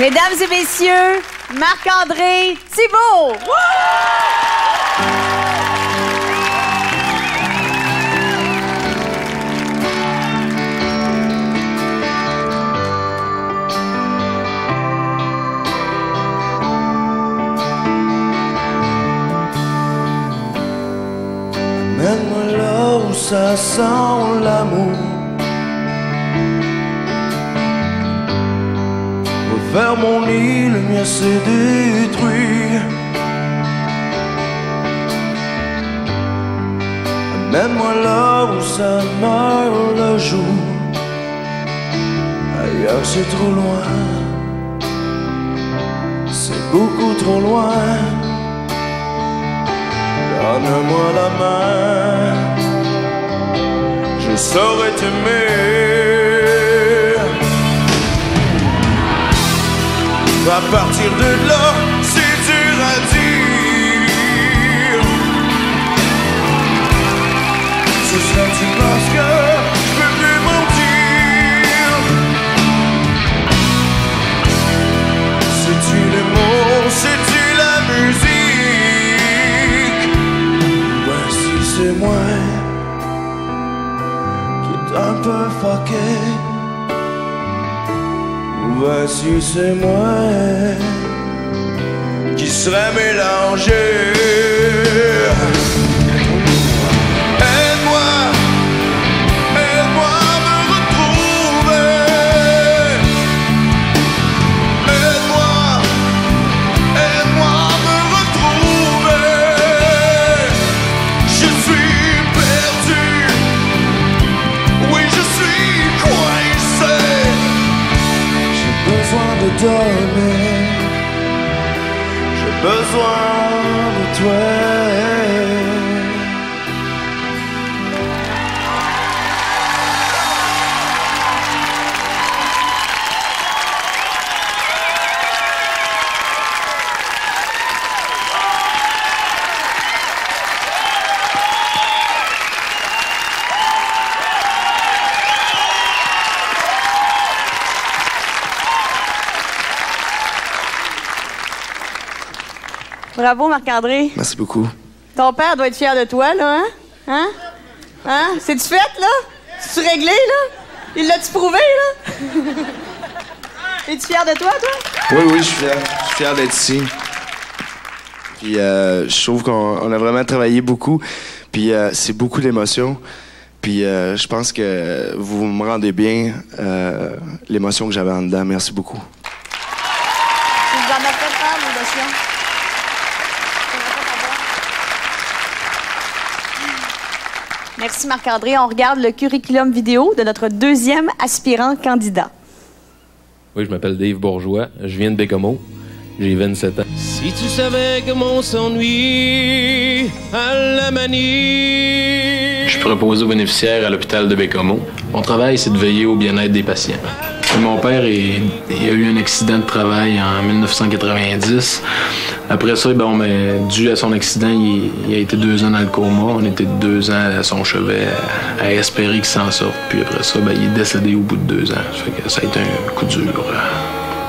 Mesdames et messieurs, Marc-André Thibault. Mène-moi là où ça sent l'amour. Refaire mon lit, le mien s'est détruit. Mène-moi là où ça meurt le jour. Ailleurs c'est trop loin. C'est beaucoup trop loin. Donne-moi la main, je saurais t'aimer. À partir de là, c'est dur à dire. Ce serait-tu parce que je peux plus mentir? C'est-tu les mots, c'est-tu la musique? Voici c'est moi qui est un peu fucké. Voici c'est moi qui serait mélangé. J'ai besoin Bravo, Marc-André. Merci beaucoup. Ton père doit être fier de toi, là, hein? Hein? Hein? C'est-tu fait, là? C'est-tu réglé, là? Il l'a-tu prouvé, là? Es-tu fier de toi, toi? Oui, oui, je suis fier. Je suis fier d'être ici. Puis euh, je trouve qu'on on a vraiment travaillé beaucoup. Puis euh, c'est beaucoup d'émotions. Puis euh, je pense que vous me rendez bien euh, l'émotion que j'avais en dedans. Merci beaucoup. Tu nous en as fait part, l'émotion. Merci Marc-André. On regarde le curriculum vidéo de notre deuxième aspirant candidat. Oui, je m'appelle Dave Bourgeois. Je viens de Bécomo. J'ai 27 ans. Si tu savais comment on s'ennuie à la manie. Je suis préposé aux bénéficiaires à l'hôpital de Bécomo. Mon travail, c'est de veiller au bien-être des patients. Mon père, il a eu un accident de travail en 1990. Après ça, bon, mais, dû à son accident, il, il a été deux ans dans le coma. On était deux ans à son chevet à, à espérer qu'il s'en sorte. Puis après ça, ben, il est décédé au bout de deux ans. Ça, fait que ça a été un coup dur.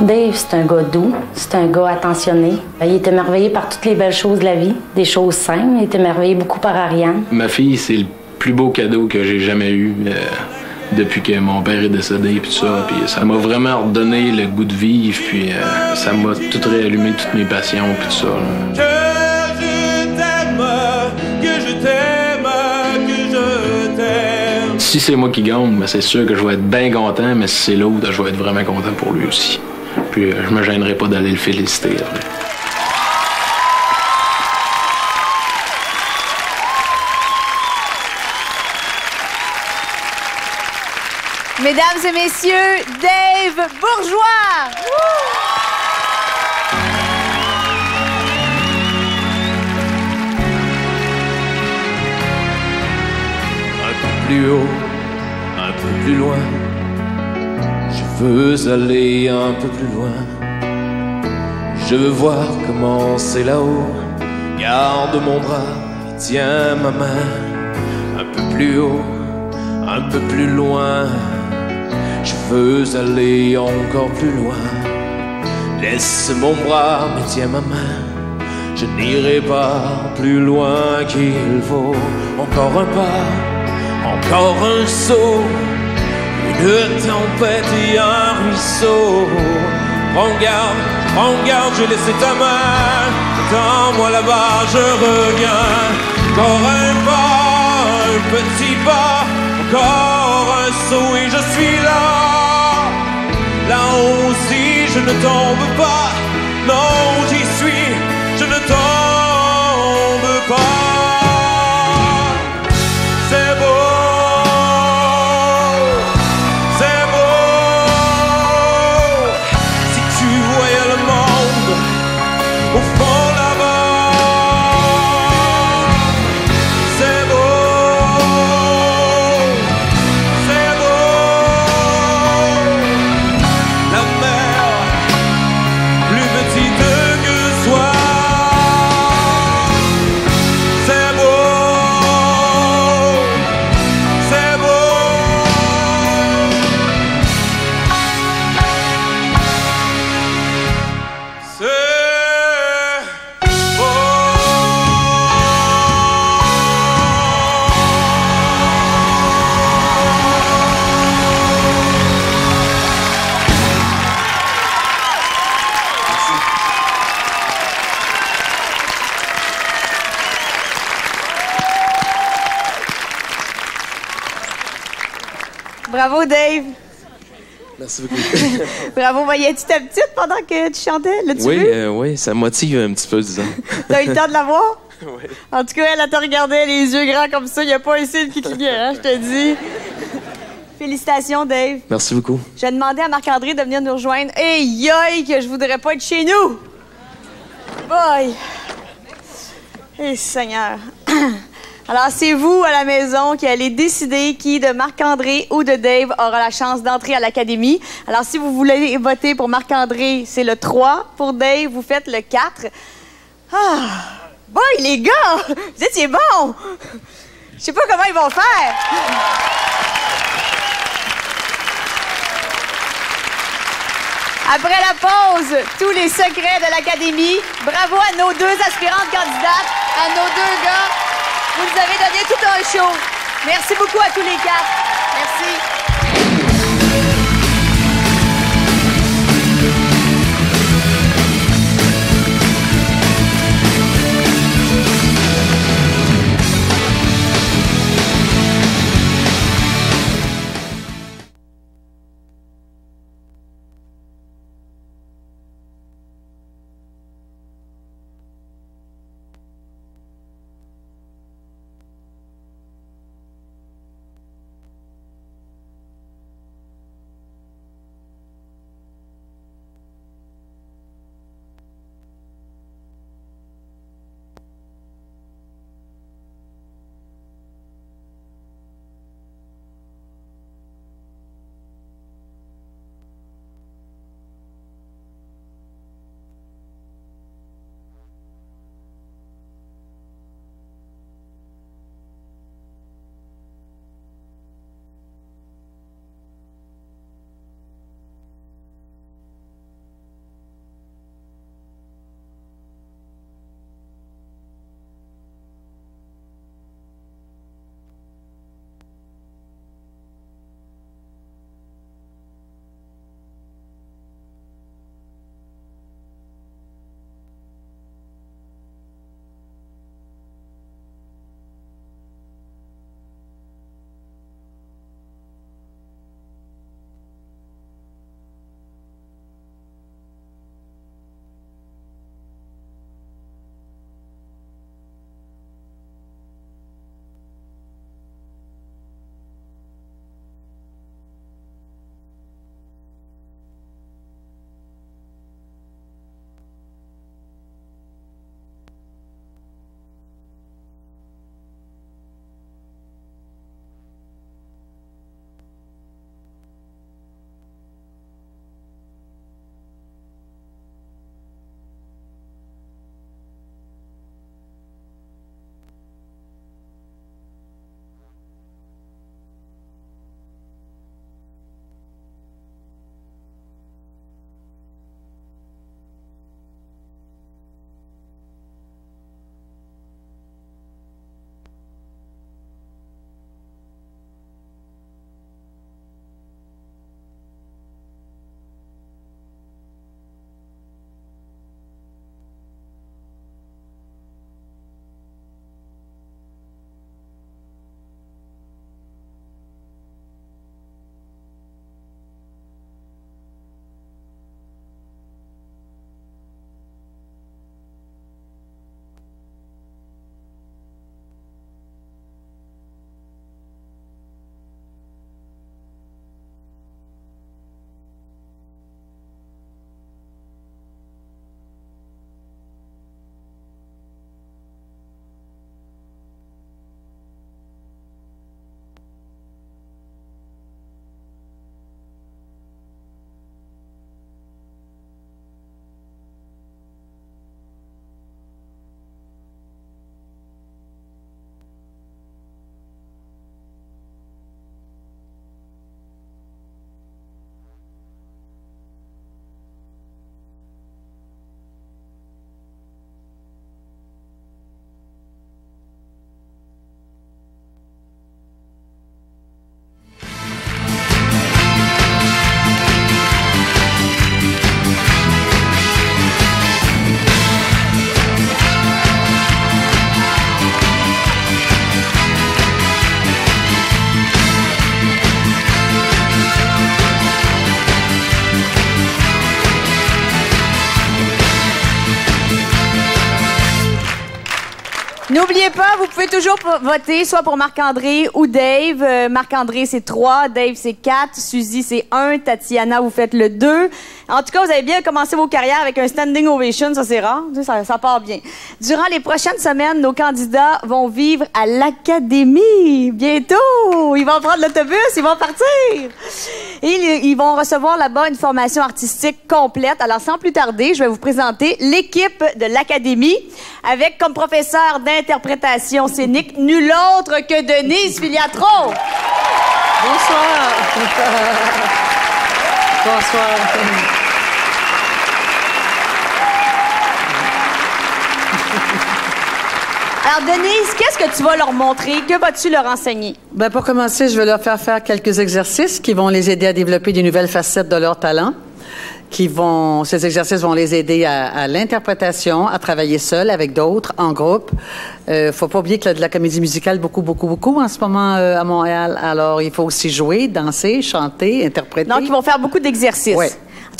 Dave, c'est un gars doux, c'est un gars attentionné. Il est émerveillé par toutes les belles choses de la vie, des choses simples. Il est émerveillé beaucoup par Ariane. Ma fille, c'est le plus beau cadeau que j'ai jamais eu euh, depuis que mon père est décédé puis tout ça. Puis ça m'a vraiment redonné le goût de vivre puis euh, ça m'a tout réallumé toutes mes passions puis tout ça. là. Si c'est moi qui gagne, ben, c'est sûr que je vais être bien content, mais si c'est l'autre, je vais être vraiment content pour lui aussi. Puis euh, je me gênerai pas d'aller le féliciter après. Mesdames et messieurs, Dave Bourgeois! Un peu plus haut, un peu plus loin. Je veux aller un peu plus loin. Je veux voir comment c'est là-haut. Garde mon bras, tiens ma main. Un peu plus haut, un peu plus loin. Veux aller encore plus loin. Laisse mon bras, mais tiens ma main. Je n'irai pas plus loin qu'il faut. Encore un pas, encore un saut. Une tempête et un ruisseau. Prends garde, prends garde, j'ai laissé ta main. Attends-moi là-bas, je reviens. Encore un pas, un petit pas, encore un saut et je suis là. Là aussi, je ne tombe pas. Bravo, Dave. Merci beaucoup. Bravo. Voyais-tu ta petite pendant que tu chantais? L'as-tu oui, vu? euh, oui, ça motive un petit peu, disons. T'as eu le temps de la voir? Oui. En tout cas, elle, elle te regardait les yeux grands comme ça. Il n'y a pas un cil qui clignait, hein, je te dis. Félicitations, Dave. Merci beaucoup. Je vais demander à Marc-André de venir nous rejoindre. Hey, yoï, que je voudrais pas être chez nous! Boy! Eh, Seigneur. Alors, c'est vous à la maison qui allez décider qui de Marc-André ou de Dave aura la chance d'entrer à l'Académie. Alors, si vous voulez voter pour Marc-André, c'est le 3. Pour Dave, vous faites le 4. Ah! Boy, les gars! Vous étiez bons! Je sais pas comment ils vont faire. Après la pause, tous les secrets de l'Académie. Bravo à nos deux aspirantes candidates, à nos deux gars. Vous nous avez donné tout un show. Merci beaucoup à tous les quatre. Merci. N'oubliez pas, vous pouvez toujours voter soit pour Marc-André ou Dave. Euh, Marc-André, c'est 3, Dave, c'est 4, Suzy, c'est 1, Tatiana, vous faites le 2. En tout cas, vous avez bien commencé vos carrières avec un standing ovation, ça c'est rare, ça, part bien. Durant les prochaines semaines, nos candidats vont vivre à l'Académie. Bientôt, ils vont prendre l'autobus, ils vont partir. Et ils vont recevoir là-bas une formation artistique complète. Alors, sans plus tarder, je vais vous présenter l'équipe de l'Académie avec comme professeur d'interprétation scénique nul autre que Denise Filiatro. Bonsoir. Bonsoir. Alors, Denise, qu'est-ce que tu vas leur montrer? Que vas-tu leur enseigner? Ben, pour commencer, je vais leur faire faire quelques exercices qui vont les aider à développer des nouvelles facettes de leur talent qui vont, ces exercices vont les aider à, l'interprétation, à travailler seul avec d'autres, en groupe. Euh, faut pas oublier que y a de la comédie musicale beaucoup, beaucoup, beaucoup en ce moment euh, à Montréal. Alors, il faut aussi jouer, danser, chanter, interpréter. Donc, ils vont faire beaucoup d'exercices. Oui.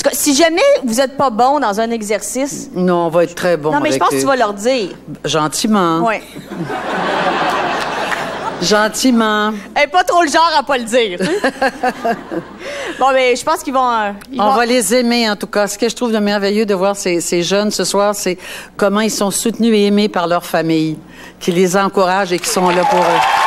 En tout cas, si jamais vous n'êtes pas bon dans un exercice. Non, on va être très bon. Non, mais je pense que tu vas leur dire. Gentiment. Oui. Gentiment. Elle pas trop le genre à pas le dire. bon, mais je pense qu'ils vont, euh, On va les aimer, en tout cas. Ce que je trouve de merveilleux de voir ces, ces jeunes ce soir, c'est comment ils sont soutenus et aimés par leur famille, qui les encouragent et qui sont là pour eux.